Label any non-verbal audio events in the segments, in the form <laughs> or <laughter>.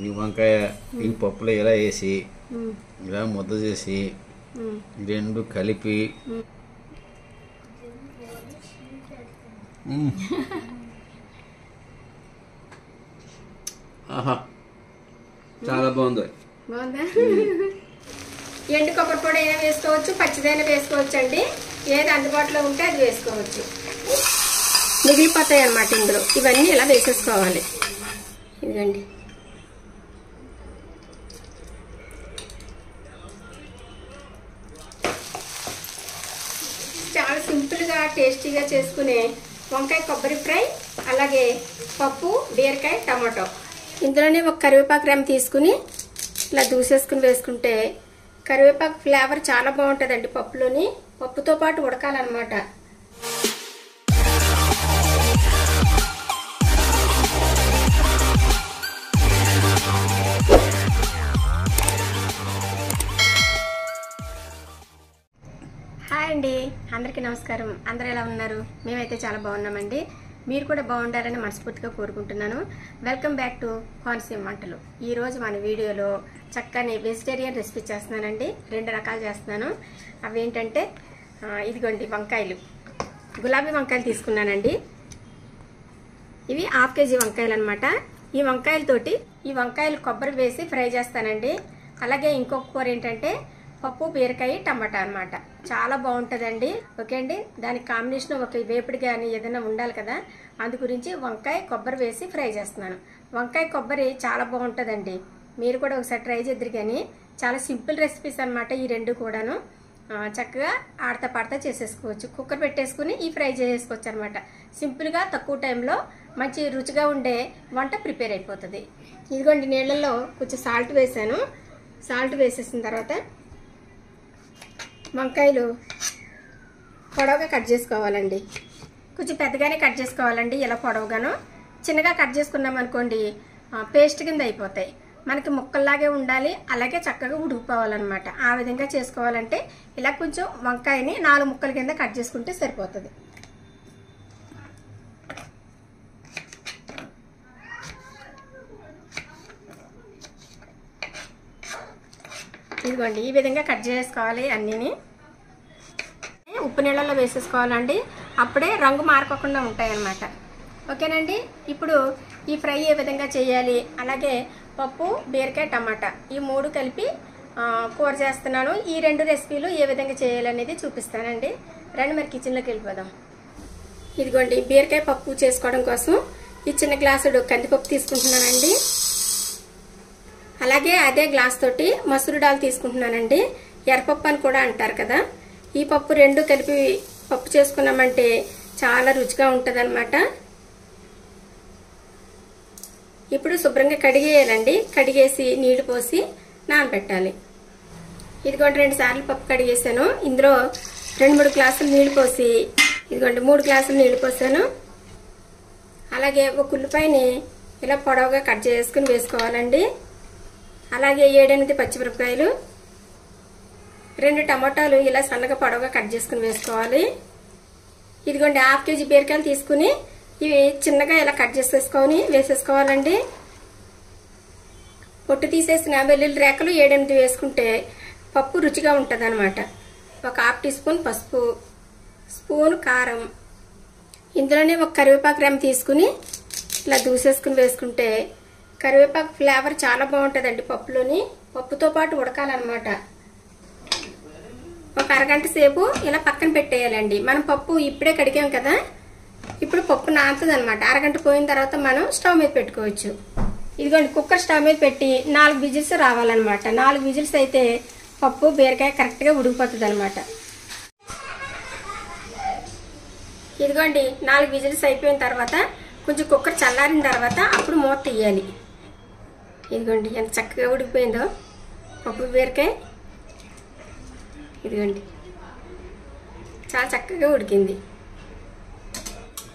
ఈ వంకాయ ఈ పప్పులో ఇలా వేసి ఇలా ముద్ద చేసి రెండు కలిపి. ఆహా. చాలా బాగుంది. బాగుందా? ఎండు కొబ్బరి పొడి అయినా వేసుకోవచ్చు పచ్చిదైనా వేసుకోవచ్చు అండి ఏది అందుబాటులో ఉంటే అది వేసుకోవచ్చు. మిగిలిపోతాయి అన్నమాట ఇందులో. ఇవన్నీ ఇలా వేసేసుకోవాలి? ఇదిగండి. చాలా సింపుల్గా టేస్టీగా చేసుకునే వంకాయ కొబ్బరి ఫ్రై అలాగే పప్పు బీరకాయ టమాటో. ఇందులోనే ఒక కరివేపాకు రెమ్మ తీసుకుని ఇలా దూసేసుకుని వేసుకుంటే కరివేపాకు ఫ్లేవర్ చాలా బాగుంటుందండి పప్పులోని. పప్పుతో పాటు ఉడకాలన్నమాట. అండి. అందరికీ నమస్కారం. అందరు ఎలా ఉన్నారు? మేమైతే చాలా బాగున్నామండి. మీరు కూడా బాగుండాలని మనస్ఫూర్తిగా కోరుకుంటున్నాను. వెల్కమ్ బ్యాక్ టు కోనసీమ వంటలు ఈరోజు మన వీడియోలో చక్కని వెజిటేరియన్ రెసిపీ చేస్తున్నానండి. రెండు రకాలు చేస్తున్నాను. అవి ఏంటంటే ఇదిగోండి వంకాయలు. గులాబీ వంకాయలు తీసుకున్నానండి. ఇవి హాఫ్ కేజీ వంకాయలు అనమాట ఈ వంకాయలతోటి ఈ వంకాయలు కొబ్బరి వేసి ఫ్రై చేస్తానండి. అలాగే ఇంకొక కూర ఏంటంటే పప్పు బీరకాయ టమాటా అన్నమాట. చాలా బాగుంటుందండి. ఓకే అండి? దానికి కాంబినేషన్ ఒక వేపుడు కానీ ఏదైనా ఉండాలి కదా? అందు గురించి వంకాయ కొబ్బరి వేసి ఫ్రై చేస్తున్నాను. వంకాయ కొబ్బరి చాలా బాగుంటుందండి. మీరు కూడా ఒకసారి ట్రై చేద్దరు కానీ చాలా సింపుల్ రెసిపీస్ అన్నమాట ఈ రెండు కూడాను. చక్కగా ఆడతా పాడతా చేసేసుకోవచ్చు. కుక్కర్ పెట్టేసుకుని ఈ ఫ్రై చేసేసుకోవచ్చు అనమాట సింపుల్గా తక్కువ టైంలో మంచి రుచిగా ఉండే వంట ప్రిపేర్ అయిపోతుంది. ఇదిగోండి నీళ్ళల్లో కొంచెం సాల్ట్ వేసాను సాల్ట్ వేసేసిన తర్వాత వంకాయలు పొడవుగా కట్ చేసుకోవాలండి. కొంచెం పెద్దగానే కట్ చేసుకోవాలండి ఇలా పొడవుగాను. చిన్నగా కట్ చేసుకున్నాం అనుకోండి పేస్ట్ కింద అయిపోతాయి. మనకి ముక్కల్లాగే ఉండాలి అలాగే చక్కగా ఉడికిపోవాలన్నమాట. ఆ విధంగా చేసుకోవాలంటే ఇలా కొంచెం వంకాయని నాలుగు ముక్కల కింద కట్ చేసుకుంటే సరిపోతుంది. ఇదిగోండి ఈ విధంగా కట్ చేసుకోవాలి అన్నీని. ఉప్పు నీళ్ళలో వేసేసుకోవాలండి. అప్పుడే రంగు మారకోకుండా ఉంటాయన్నమాట. ఓకేనండి? ఇప్పుడు ఈ ఫ్రై ఏ విధంగా చేయాలి? అలాగే పప్పు బీరకాయ టమాటా ఈ మూడు కలిపి కూర చేస్తున్నాను. ఈ రెండు రెసిపీలు ఏ విధంగా చేయాలనేది చూపిస్తానండి. రండి మరి కిచెన్లోకి వెళ్ళిపోదాం. ఇదిగోండి బీరకాయ పప్పు చేసుకోవడం కోసం ఈ చిన్న గ్లాసుడు కందిపప్పు తీసుకుంటున్నానండి. అలాగే అదే గ్లాస్ తోటి మసూరు డాల్ తీసుకుంటున్నానండి. ఎర్రపప్పు అని కూడా అంటారు కదా. ఈ పప్పు రెండు కలిపి పప్పు చేసుకున్నామంటే చాలా రుచిగా ఉంటుందన్నమాట. ఇప్పుడు శుభ్రంగా కడిగేయాలండి. కడిగేసి నీళ్ళు పోసి నానబెట్టాలి. ఇదిగోండి రెండు సార్లు పప్పు కడిగేసాను ఇందులో రెండు మూడు గ్లాసులు నీళ్ళు పోసి ఇదిగోండి మూడు గ్లాసులు నీళ్ళు పోసాను. అలాగే ఒక ఉల్లిపాయని ఇలా పొడవుగా కట్ చేసుకుని వేసుకోవాలండి. అలాగే ఏడెనిమిది పచ్చిమిరపకాయలు రెండు టమాటాలు ఇలా సన్నగా పొడవుగా కట్ చేసుకుని వేసుకోవాలి. ఇదిగోండి హాఫ్ కేజీ బీరకాయలు తీసుకుని ఇవి చిన్నగా ఇలా కట్ చేసేసుకొని వేసేసుకోవాలండి. పొట్టు తీసేసిన వెల్లుల్లి రేకలు ఏడెనిమిది వేసుకుంటే పప్పు రుచిగా ఉంటుంది అనమాట ఒక హాఫ్ టీ స్పూన్ పసుపు స్పూన్ కారం. ఇందులోనే ఒక కరివేపాకు రెమ్మ తీసుకుని ఇలా దూసేసుకుని వేసుకుంటే కరివేపాకు ఫ్లేవర్ చాలా బాగుంటుందండి పప్పులోని. పప్పుతో పాటు ఉడకాలన్నమాట. ఒక అరగంట సేపు ఇలా పక్కన పెట్టేయాలండి. మనం పప్పు ఇప్పుడే కడిగాం కదా? ఇప్పుడు పప్పు నానుతుంది అనమాట అరగంట పోయిన తర్వాత మనం స్టవ్ మీద పెట్టుకోవచ్చు. ఇదిగోండి కుక్కర్ స్టవ్ మీద పెట్టి నాలుగు విజిల్స్ రావాలన్నమాట. నాలుగు విజిల్స్ అయితే పప్పు బీరకాయ కరెక్ట్గా ఉడికిపోతుంది అనమాట ఇదిగోండి నాలుగు విజిల్స్ అయిపోయిన తర్వాత కొంచెం కుక్కర్ చల్లారిన తర్వాత అప్పుడు మూత తీయాలి. ఇదిగోండి ఎంత చక్కగా ఉడికిపోయిందో. పప్పు బీరకాయ. ఇదిగోండి. చాలా చక్కగా ఉడికింది.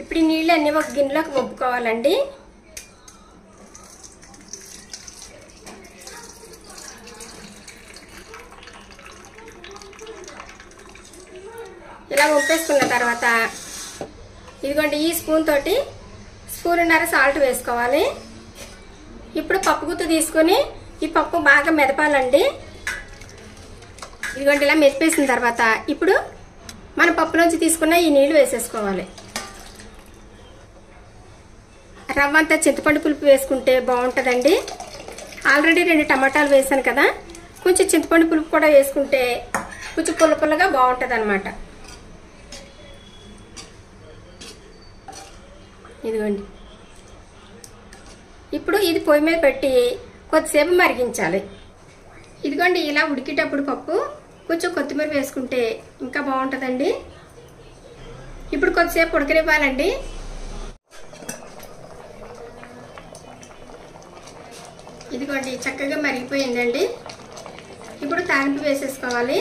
ఇప్పుడు ఈ నీళ్ళు అన్నీ ఒక గిన్నెలోకి ఒప్పుకోవాలండి ఇలా ఒప్పేసుకున్న తర్వాత ఇదిగోండి ఈ స్పూన్ తోటి స్పూన్నర సాల్ట్ వేసుకోవాలి. ఇప్పుడు పప్పు గుత్త తీసుకొని ఈ పప్పు బాగా మెదపాలండి. ఇదిగోండి ఇలా మెదిపేసిన తర్వాత ఇప్పుడు మన పప్పులోంచి తీసుకున్న ఈ నీళ్ళు వేసేసుకోవాలి. రవ్వ అంతా చింతపండు పులుపు వేసుకుంటే బాగుంటుందండి. ఆల్రెడీ రెండు టమాటాలు వేసాను కదా. కొంచెం చింతపండు పులుపు కూడా వేసుకుంటే కొంచెం పుల్ల పుల్లగా బాగుంటుంది అనమాట ఇదిగోండి. ఇప్పుడు ఇది పొయ్యి మీద పెట్టి కొద్దిసేపు మరిగించాలి. ఇదిగోండి ఇలా ఉడికేటప్పుడు పప్పు కొంచెం కొత్తిమీర వేసుకుంటే ఇంకా బాగుంటుందండి. ఇప్పుడు కొద్దిసేపు ఉడకనివ్వాలండి. ఇదిగోండి చక్కగా మరిగిపోయిందండి. ఇప్పుడు తాలింపు వేసేసుకోవాలి.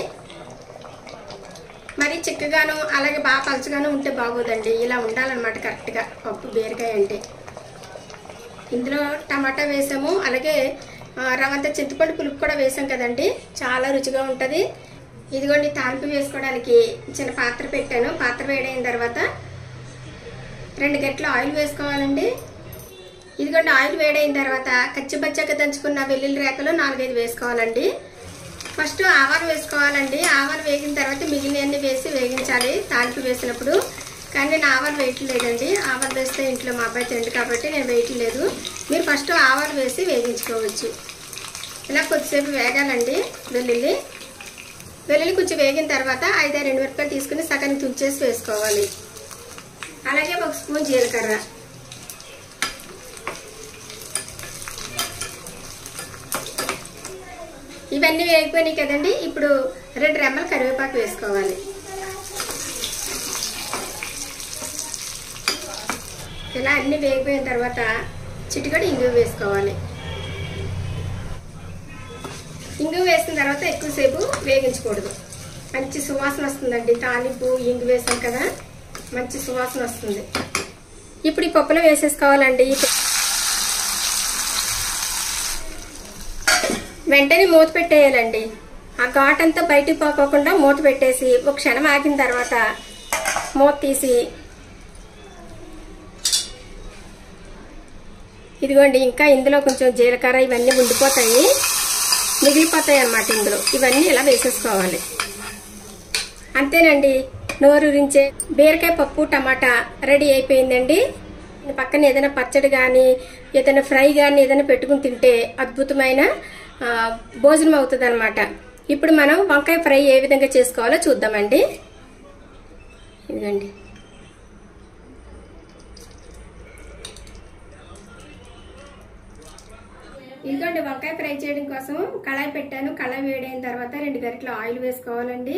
మరి చిక్కగాను అలాగే బాగా పలచగాను ఉంటే బాగోదండి. ఇలా ఉండాలన్నమాట కరెక్ట్గా పప్పు బీరకాయ అంటే. ఇందులో టమాటా వేసాము అలాగే రవంత చింతపండు పులుపు కూడా వేసాం కదండి. చాలా రుచిగా ఉంటుంది. ఇదిగోండి తాలింపు వేసుకోవడానికి చిన్న పాత్ర పెట్టాను. పాత్ర వేడైన తర్వాత రెండు గంటల ఆయిల్ వేసుకోవాలండి. ఇదిగోండి ఆయిల్ వేడైన తర్వాత కచ్చిబచ్చగా దంచుకున్న వెల్లుల్లి రేకలు నాలుగైదు వేసుకోవాలండి. ఫస్ట్ ఆవాలు వేసుకోవాలండి. ఆవాలు వేగిన తర్వాత మిగిలినవన్నీ వేసి వేగించాలి తాలింపు వేసినప్పుడు. కానీ నేను ఆవాలు వేయట్లేదండి ఆవాలు వేస్తే ఇంట్లో మా అబ్బాయి తిండి కాబట్టి నేను వేయట్లేదు మీరు ఫస్ట్ ఆవాలు వేసి వేగించుకోవచ్చు. ఇలా కొద్దిసేపు వేగాలండి వెల్లుల్లి. వెల్లుల్లి కొంచెం వేగిన తర్వాత ఐదు రెండు మిరపకాయలు తీసుకుని సగానికి తుంచేసి వేసుకోవాలి. అలాగే ఒక స్పూన్ జీలకర్ర. ఇవన్నీ వేగిపోయినాయి కదండి. ఇప్పుడు రెండు రెమ్మలు కరివేపాకు వేసుకోవాలి. ఇలా అన్నీ వేగిపోయిన తర్వాత చిటికడి ఇంగు వేసుకోవాలి. ఇంగు వేసిన తర్వాత ఎక్కువసేపు వేగించకూడదు. మంచి సువాసన వస్తుందండి. తాలింపు ఇంగు వేసాం కదా మంచి సువాసన వస్తుంది. ఇప్పుడు ఈ పప్పులో వేసేసుకోవాలండి. వెంటనే మూత పెట్టేయాలండి. ఆ ఘాట్ అంతా బయటికి పోకోకుండా మూత పెట్టేసి ఒక క్షణం ఆగిన తర్వాత మూత తీసి ఇదిగోండి ఇంకా ఇందులో కొంచెం జీలకర్ర ఇవన్నీ ఉండిపోతాయి. మిగిలిపోతాయి అన్నమాట ఇందులో. ఇవన్నీ ఇలా వేసేసుకోవాలి. అంతేనండి నోరూరించే బీరకాయ పప్పు టమాటా రెడీ అయిపోయిందండి. పక్కన ఏదైనా పచ్చడి కానీ ఏదైనా ఫ్రై కానీ ఏదైనా పెట్టుకుని తింటే అద్భుతమైన భోజనం అవుతుంది అనమాట ఇప్పుడు మనం వంకాయ ఫ్రై ఏ విధంగా చేసుకోవాలో చూద్దామండి. ఇదిగండి. ఇదిగోండి వంకాయ ఫ్రై చేయడం కోసం కళాయి పెట్టాను. కళాయి వేడైన తర్వాత రెండు గరిటెలు ఆయిల్ వేసుకోవాలండి.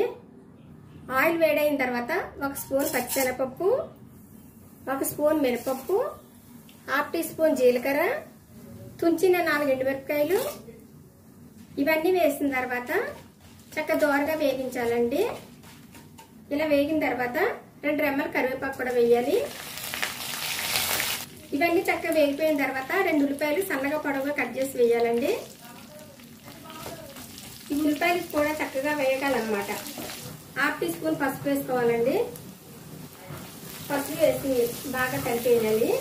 ఆయిల్ వేడైన తర్వాత ఒక స్పూన్ పచ్చిశనగపప్పు ఒక స్పూన్ మినపప్పు హాఫ్ టీ స్పూన్ జీలకర్ర తుంచిన నాలుగు ఎండుమిరపకాయలు. ఇవన్నీ వేసిన తర్వాత చక్క దోరగా వేగించాలండి. ఇలా వేగిన తర్వాత రెండు రెమ్మలు కరివేపాకు కూడా వేయాలి. ఇవన్నీ చక్కగా వేగిపోయిన తర్వాత రెండు ఉల్లిపాయలు సన్నగా పొడవుగా కట్ చేసి వేయాలండి. ఈ ఉల్లిపాయలు కూడా చక్కగా వేయగలనమాట హాఫ్ టీ స్పూన్ పసుపు వేసుకోవాలండి. పసుపు వేసి బాగా కలిపేయాలి.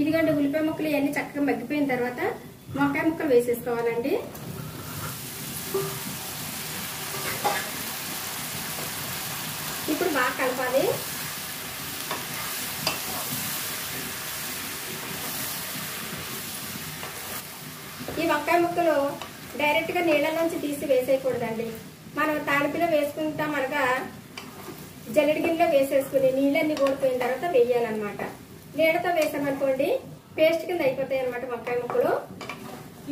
ఇదిగంటే ఉల్లిపాయ ముక్కలు ఇవన్నీ చక్కగా మగ్గిపోయిన తర్వాత వంకాయ ముక్కలు వేసేసుకోవాలండి. ఇప్పుడు బాగా కలపాలి. ఈ వంకాయ ముక్కలు డైరెక్ట్గా నీళ్ళలోంచి తీసి వేసేయకూడదండి. మనం తాలిపిలో వేసుకుంటాం అనగా జల్లెడి గిన్నెలో వేసేసుకుని నీళ్ళన్ని ఓడిపోయిన తర్వాత వేయాలన్నమాట. నీళ్ళతో వేసామనుకోండి పేస్ట్ కింద అయిపోతాయి అనమాట వంకాయ ముక్కలు.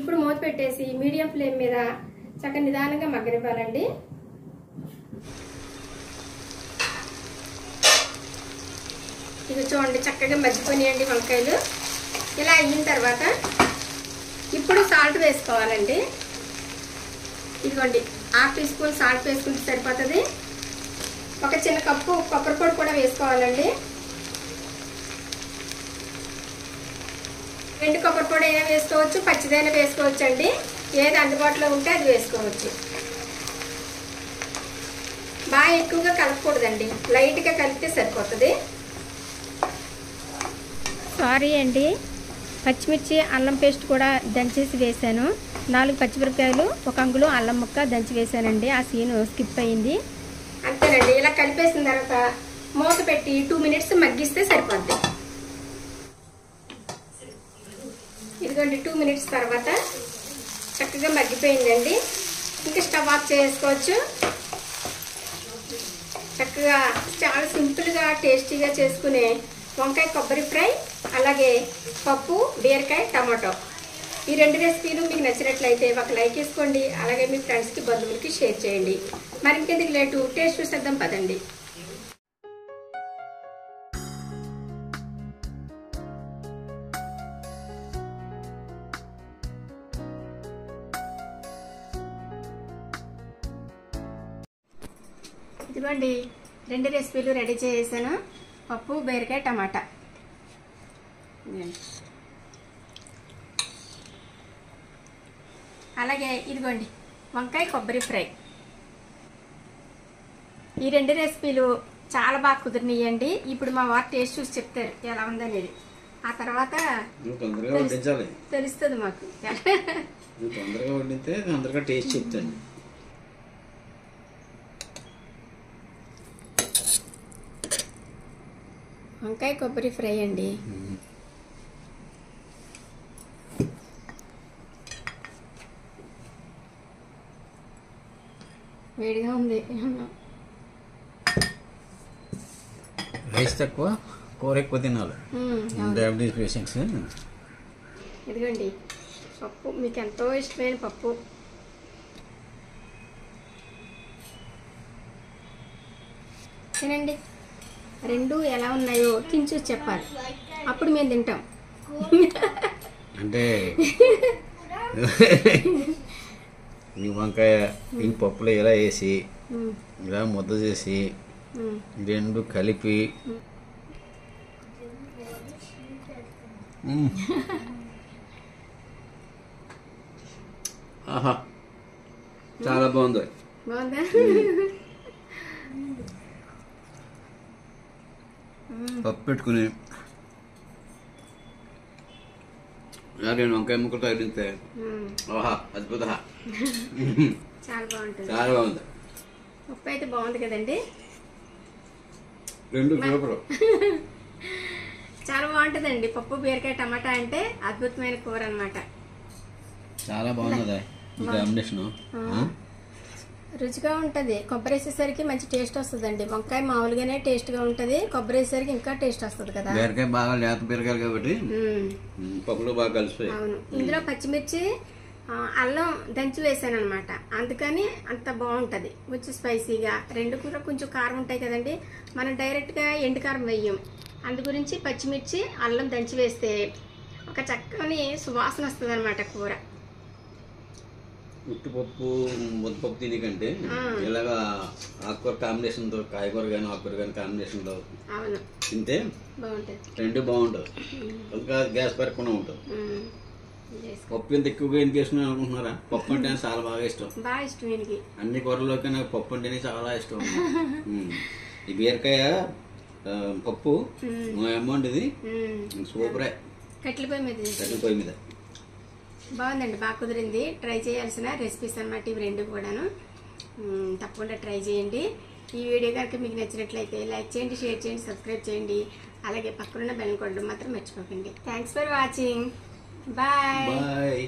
ఇప్పుడు మూత పెట్టేసి మీడియం ఫ్లేమ్ మీద చక్కగా నిదానంగా మగ్గనివ్వాలండి. ఇది చూడండి చక్కగా మగ్గిపోయినాయండి వంకాయలు. ఇలా అయిన తర్వాత ఇప్పుడు సాల్ట్ వేసుకోవాలండి. ఇదిగోండి హాఫ్ టీ స్పూన్ సాల్ట్ వేసుకుంటే సరిపోతుంది. ఒక చిన్న కప్పు కొబ్బరి పొడి కూడా వేసుకోవాలండి. రెండు కొబ్బరి పొడి అయినా వేసుకోవచ్చు పచ్చిదైనా వేసుకోవచ్చు అండి ఏది అందుబాటులో ఉంటే అది వేసుకోవచ్చు. బాగా ఎక్కువగా కలపకూడదండి. లైట్గా కలిపితే సరిపోతుంది. సారీ అండి. పచ్చిమిర్చి అల్లం పేస్ట్ కూడా దంచేసి వేశాను. నాలుగు పచ్చిమిరపకాయలు ఒక అంగులు అల్లం ముక్క దంచి వేశానండి. ఆ సీన్ స్కిప్ అయింది అంతేనండి. ఇలా కలిపేసిన తర్వాత మూత పెట్టి టూ మినిట్స్ మగ్గిస్తే సరిపోద్ది. ఇదిగోండి టూ మినిట్స్ తర్వాత చక్కగా మగ్గిపోయిందండి. ఇంకా స్టవ్ ఆఫ్ చేసుకోవచ్చు. చక్కగా చాలా సింపుల్గా టేస్టీగా చేసుకునే వంకాయ కొబ్బరి ఫ్రై అలాగే పప్పు బీరకాయ టమాటో. ఈ రెండు రెసిపీలు మీకు నచ్చినట్లయితే ఒక లైక్ వేసుకోండి అలాగే మీ ఫ్రెండ్స్కి బంధువులకి షేర్ చేయండి. మరింకెందుకు లేటు టేస్ట్ చూసేద్దాం పదండి. ఇదిగోండి రెండు రెసిపీలు రెడీ చేసేసాను. పప్పు బీరకాయ టమాటా. అలాగే ఇదిగోండి వంకాయ కొబ్బరి ఫ్రై. ఈ రెండు రెసిపీలు చాలా బాగా కుదిరినాయండి. ఇప్పుడు మా వారు టేస్ట్ చూసి చెప్తారు ఎలా ఉందనేది ఆ తర్వాత తెలుస్తుంది మాకు. తొందరగా వడ్డితే తొందరగా టేస్ట్ చెప్తాను. వంకాయ కొబ్బరి ఫ్రై అండి. వేడిగా ఉంది. రైస్ తక్కువ కూర ఎక్కువ తినాలి. డయాబెటీస్ పేషెంట్స్ ఇదిగోండి పప్పు. మీకు ఎంతో ఇష్టమైన పప్పు. తినండి. రెండు ఎలా ఉన్నాయో తిని చూసి చెప్పాలి. అప్పుడు మేము తింటాం. అంటే <laughs> ఈ వంకాయ ఈ పప్పులో ఇలా వేసి ఇలా ముద్ద చేసి. రెండు కలిపి. ఆహా. చాలా బాగుంది. బాగుందా? పప్పు పెట్టుకుని రెండు వంకాయ ముక్కలు తగిలితే ఆహా అద్భుత చాలా బాగుంటుంది. చాలా బాగుంది. పప్పు అయితే బాగుంది కదండి? రెండు <laughs> చాలా బాగుంటుందండి. పప్పు బీరకాయ టమాటా అంటే అద్భుతమైన కూర అన్నమాట. చాలా బాగున్నదా. ఈ కాంబినేషన్. రుచిగా ఉంటుంది. కొబ్బరి వేసేసరికి మంచి టేస్ట్ వస్తుందండి. వంకాయ మామూలుగానే టేస్ట్గా ఉంటుంది. కొబ్బరి వేసేసరికి ఇంకా టేస్ట్ వస్తుంది కదా. బీరకాయ బాగా లేత బీరకాయలు కాబట్టి పప్పులో బాగా కలిసిపోయి అవును. ఇందులో పచ్చిమిర్చి అల్లం దంచి వేసాను అనమాట అందుకని అంత బాగుంటుంది. కొంచెం స్పైసీగా. రెండు కూర కొంచెం కారం ఉంటాయి కదండి. మనం డైరెక్ట్గా ఎండు కారం వేయం. అందు గురించి పచ్చిమిర్చి అల్లం దంచి వేస్తే ఒక చక్కని సువాసన వస్తుంది అనమాట కూర. ఉట్టుపప్పు ముద్దపప్పు తినకంటే. ఇలాగా ఆకుకూర కాంబినేషన్తో కాయగూర కానీ ఆకుకూర కానీ కాంబినేషన్లో అవును. తింటే రెండు బాగుంటుంది ఇంకా గ్యాస్ పెరగకుండా ఉంటుంది. పప్పు ఎంత ఎక్కువగా ఎందుకు వేసుకున్నాను అనుకుంటున్నారా? పప్పు అంటే చాలా బాగా ఇష్టం. బాగా ఇష్టం వీనికి అన్ని కూరల్లోకి నాకు పప్పు అంటేనే చాలా ఇష్టం. <laughs> ఈ బీరకాయ పప్పు మా అమౌంట్ ఇది. సూపరే. కట్టెల పొయ్యి మీద. కట్టెల పొయ్యి మీద. బాగుందండి బాగా కుదిరింది. ట్రై చేయాల్సిన రెసిపీస్ అన్నమాట ఇవి రెండు కూడాను. తప్పకుండా ట్రై చేయండి. ఈ వీడియో కనుక మీకు నచ్చినట్లయితే లైక్ చేయండి షేర్ చేయండి సబ్స్క్రైబ్ చేయండి. అలాగే పక్కనున్న బెల్ కొట్టడం మాత్రం మర్చిపోకండి. Thanks for watching. Bye. Bye.